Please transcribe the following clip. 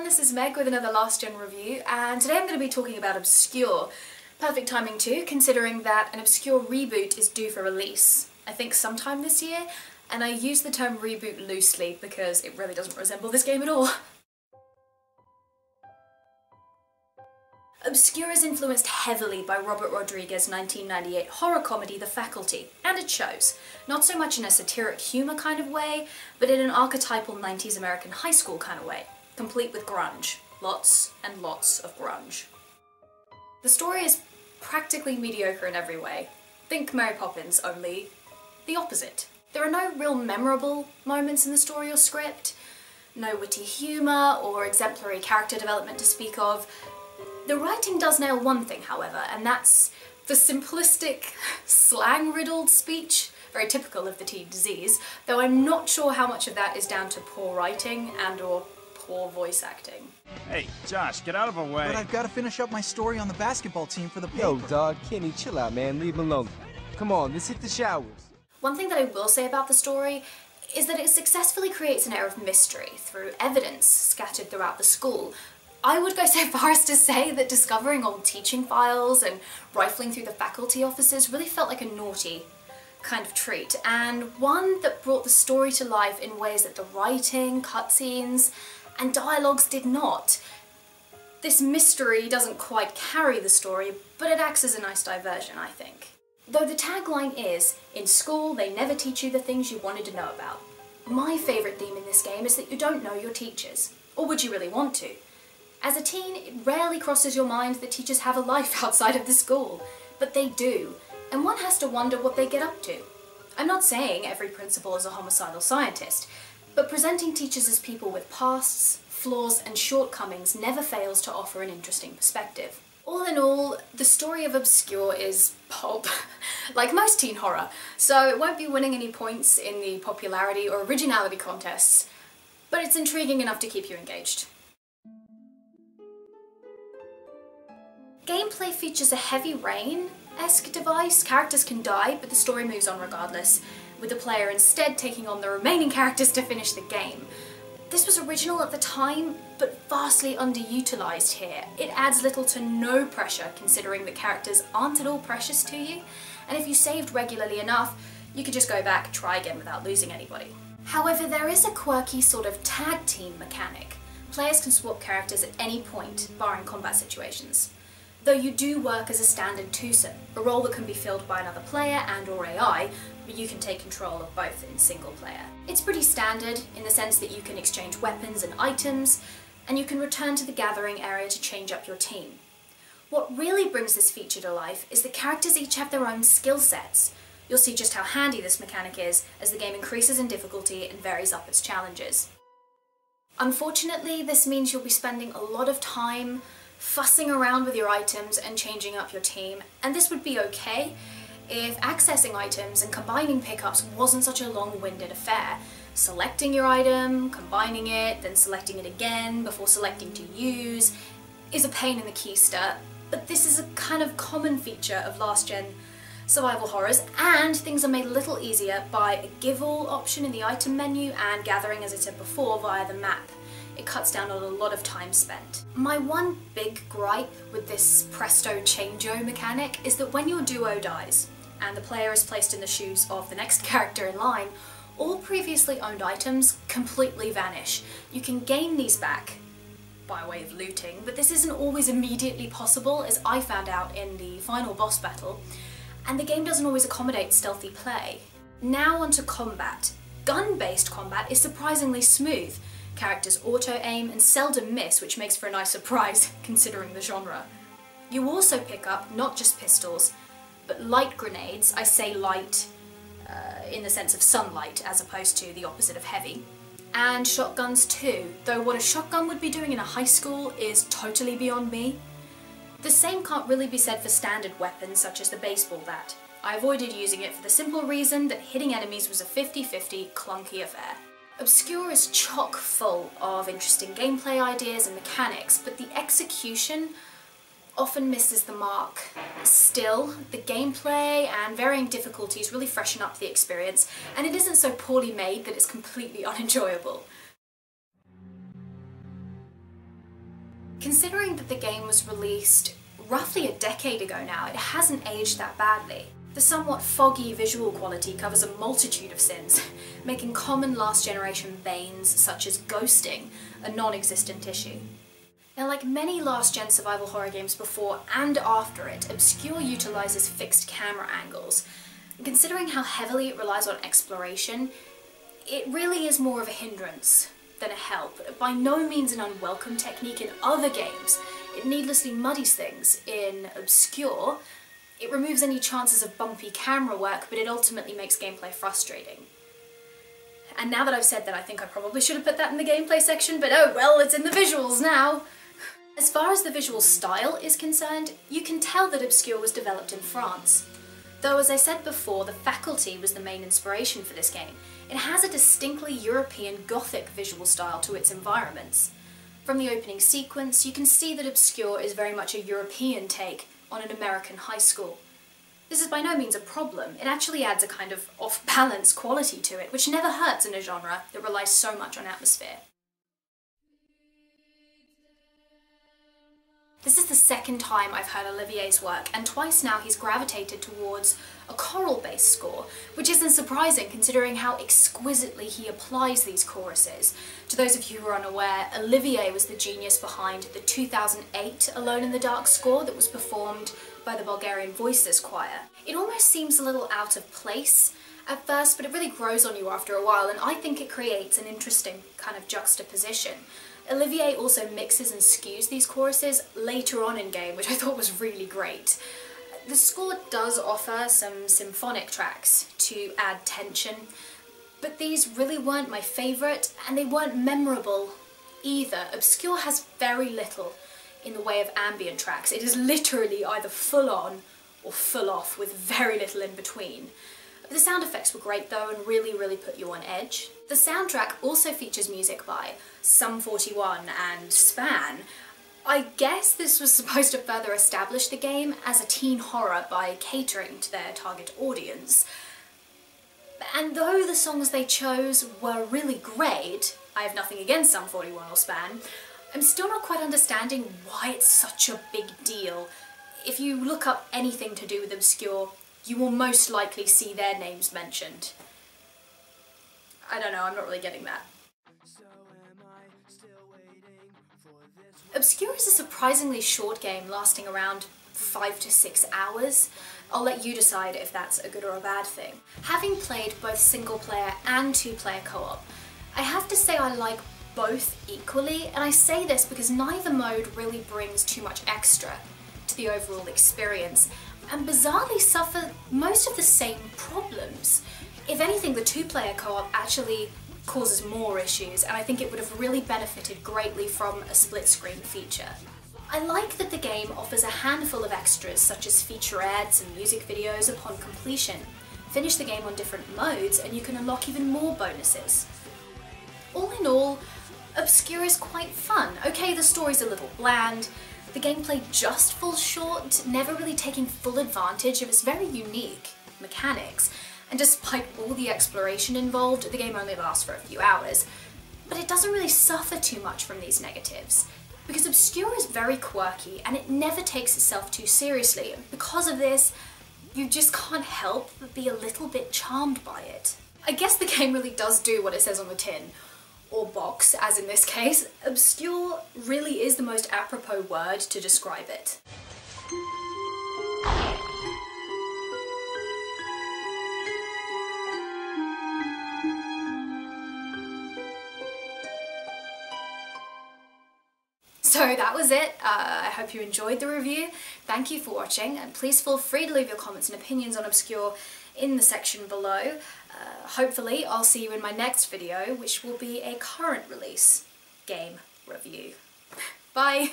everyone, this is Meg with another Last Gen review, and today I'm going to be talking about Obscure. Perfect timing too, considering that an Obscure reboot is due for release, I think sometime this year, and I use the term reboot loosely because it really doesn't resemble this game at all. Obscure is influenced heavily by Robert Rodriguez's 1998 horror comedy The Faculty, and it shows. Not so much in a satiric humour kind of way, but in an archetypal 90s American high school kind of way, complete with grunge. Lots and lots of grunge. The story is practically mediocre in every way. Think Mary Poppins, only the opposite. There are no real memorable moments in the story or script, no witty humour or exemplary character development to speak of, the writing does nail one thing, however, and that's the simplistic, slang-riddled speech, very typical of the teen disease, though I'm not sure how much of that is down to poor writing and or poor voice acting. Hey, Josh, get out of our way. But I've got to finish up my story on the basketball team for the paper. Yo, dog, Kenny, chill out, man. Leave him alone. Come on, let's hit the showers. One thing that I will say about the story is that it successfully creates an air of mystery through evidence scattered throughout the school, I would go so far as to say that discovering old teaching files and rifling through the faculty offices really felt like a naughty kind of treat, and one that brought the story to life in ways that the writing, cutscenes, and dialogues did not. This mystery doesn't quite carry the story, but it acts as a nice diversion, I think. Though the tagline is, in school they never teach you the things you wanted to know about. My favourite theme in this game is that you don't know your teachers. Or would you really want to? As a teen, it rarely crosses your mind that teachers have a life outside of the school, but they do, and one has to wonder what they get up to. I'm not saying every principal is a homicidal scientist, but presenting teachers as people with pasts, flaws and shortcomings never fails to offer an interesting perspective. All in all, the story of Obscure is pulp, like most teen horror, so it won't be winning any points in the popularity or originality contests, but it's intriguing enough to keep you engaged. Gameplay features a heavy rain-esque device. Characters can die, but the story moves on regardless, with the player instead taking on the remaining characters to finish the game. This was original at the time, but vastly underutilised here. It adds little to no pressure considering the characters aren't at all precious to you, and if you saved regularly enough, you could just go back, try again without losing anybody. However, there is a quirky sort of tag team mechanic. Players can swap characters at any point, barring combat situations though you do work as a standard twosome, a role that can be filled by another player and or AI, but you can take control of both in single player. It's pretty standard in the sense that you can exchange weapons and items, and you can return to the gathering area to change up your team. What really brings this feature to life is that characters each have their own skill sets. You'll see just how handy this mechanic is as the game increases in difficulty and varies up its challenges. Unfortunately, this means you'll be spending a lot of time fussing around with your items and changing up your team, and this would be okay if accessing items and combining pickups wasn't such a long-winded affair. Selecting your item, combining it, then selecting it again before selecting to use is a pain in the keister, but this is a kind of common feature of last gen survival horrors, and things are made a little easier by a give all option in the item menu and gathering, as I said before, via the map it cuts down on a lot of time spent. My one big gripe with this presto changeo mechanic is that when your duo dies, and the player is placed in the shoes of the next character in line, all previously owned items completely vanish. You can gain these back by way of looting, but this isn't always immediately possible as I found out in the final boss battle, and the game doesn't always accommodate stealthy play. Now onto combat. Gun-based combat is surprisingly smooth, Characters auto-aim and seldom miss, which makes for a nice surprise considering the genre. You also pick up not just pistols, but light grenades, I say light uh, in the sense of sunlight as opposed to the opposite of heavy, and shotguns too, though what a shotgun would be doing in a high school is totally beyond me. The same can't really be said for standard weapons such as the baseball bat. I avoided using it for the simple reason that hitting enemies was a 50-50 clunky affair. Obscure is chock full of interesting gameplay ideas and mechanics, but the execution often misses the mark. Still, the gameplay and varying difficulties really freshen up the experience, and it isn't so poorly made that it's completely unenjoyable. Considering that the game was released roughly a decade ago now, it hasn't aged that badly. The somewhat foggy visual quality covers a multitude of sins, making common last generation banes such as ghosting a non-existent issue. Now like many last gen survival horror games before and after it, Obscure utilises fixed camera angles. Considering how heavily it relies on exploration, it really is more of a hindrance than a help. By no means an unwelcome technique in other games, it needlessly muddies things in Obscure. It removes any chances of bumpy camera work, but it ultimately makes gameplay frustrating. And now that I've said that, I think I probably should have put that in the gameplay section, but oh well, it's in the visuals now! As far as the visual style is concerned, you can tell that Obscure was developed in France. Though as I said before, the faculty was the main inspiration for this game, it has a distinctly European Gothic visual style to its environments. From the opening sequence, you can see that Obscure is very much a European take on an American high school. This is by no means a problem, it actually adds a kind of off-balance quality to it, which never hurts in a genre that relies so much on atmosphere. This is the second time I've heard Olivier's work, and twice now he's gravitated towards a choral-based score, which isn't surprising considering how exquisitely he applies these choruses. To those of you who are unaware, Olivier was the genius behind the 2008 Alone in the Dark score that was performed by the Bulgarian Voices Choir. It almost seems a little out of place at first, but it really grows on you after a while, and I think it creates an interesting kind of juxtaposition. Olivier also mixes and skews these choruses later on in game, which I thought was really great. The score does offer some symphonic tracks to add tension, but these really weren't my favourite, and they weren't memorable either. Obscure has very little in the way of ambient tracks. It is literally either full on or full off with very little in between. The sound effects were great though and really, really put you on edge. The soundtrack also features music by Sum 41 and Span. I guess this was supposed to further establish the game as a teen horror by catering to their target audience. And though the songs they chose were really great, I have nothing against Sum 41 or Span, I'm still not quite understanding why it's such a big deal. If you look up anything to do with Obscure, you will most likely see their names mentioned. I don't know, I'm not really getting that. Obscure is a surprisingly short game lasting around 5 to 6 hours. I'll let you decide if that's a good or a bad thing. Having played both single player and two player co-op, I have to say I like both equally and I say this because neither mode really brings too much extra to the overall experience and bizarrely suffer most of the same problems. If anything, the two-player co-op actually causes more issues, and I think it would have really benefited greatly from a split-screen feature. I like that the game offers a handful of extras such as featurettes and music videos upon completion. Finish the game on different modes and you can unlock even more bonuses. All in all, Obscure is quite fun. Okay, the story's a little bland, the gameplay just falls short, never really taking full advantage of its very unique mechanics, and despite all the exploration involved, the game only lasts for a few hours. But it doesn't really suffer too much from these negatives, because Obscure is very quirky and it never takes itself too seriously, because of this, you just can't help but be a little bit charmed by it. I guess the game really does do what it says on the tin, or box, as in this case, obscure really is the most apropos word to describe it. So that was it. Uh, I hope you enjoyed the review. Thank you for watching and please feel free to leave your comments and opinions on Obscure in the section below. Uh, hopefully I'll see you in my next video which will be a current release game review. Bye!